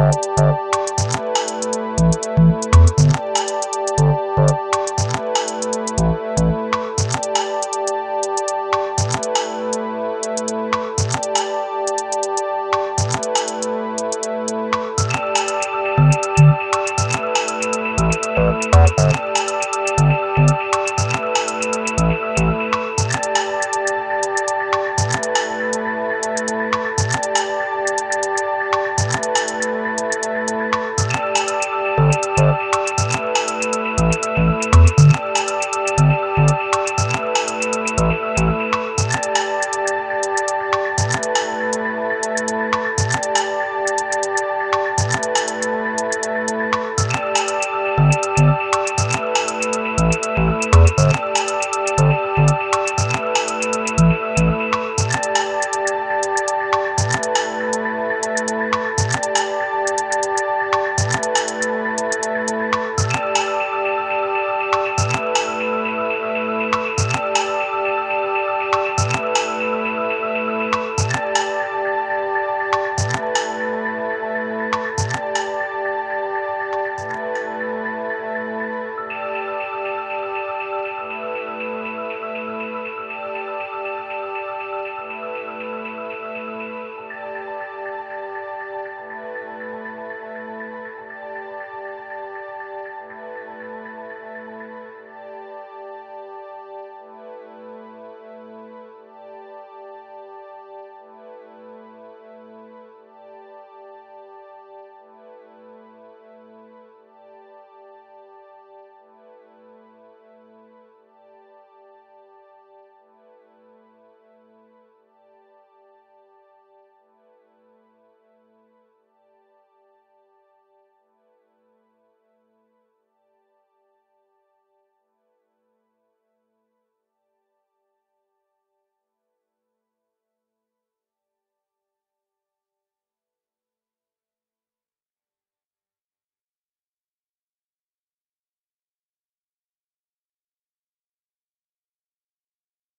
Música